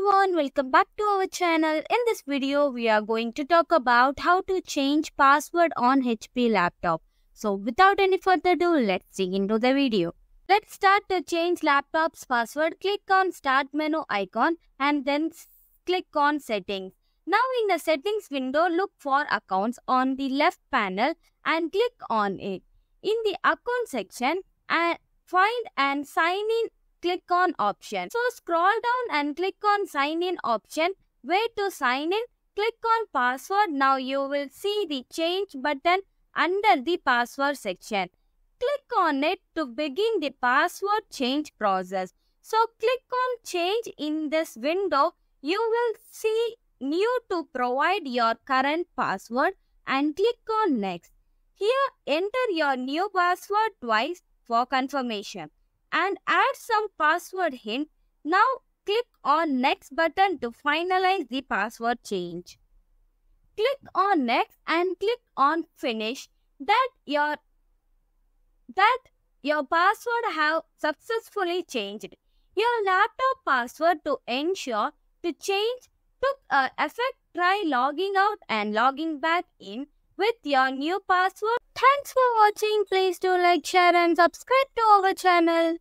everyone, welcome back to our channel. In this video, we are going to talk about how to change password on HP laptop. So without any further ado, let's dig into the video. Let's start to change laptop's password. Click on start menu icon and then click on settings. Now in the settings window, look for accounts on the left panel and click on it. In the account section, and find and sign in click on option. So scroll down and click on sign in option. Where to sign in? Click on password. Now you will see the change button under the password section. Click on it to begin the password change process. So click on change in this window. You will see new to provide your current password and click on next. Here enter your new password twice for confirmation and add some password hint. Now click on next button to finalize the password change. Click on next and click on finish that your that your password have successfully changed. Your laptop password to ensure to change took effect try logging out and logging back in with your new password. Thanks for watching. Please do like, share and subscribe to our channel.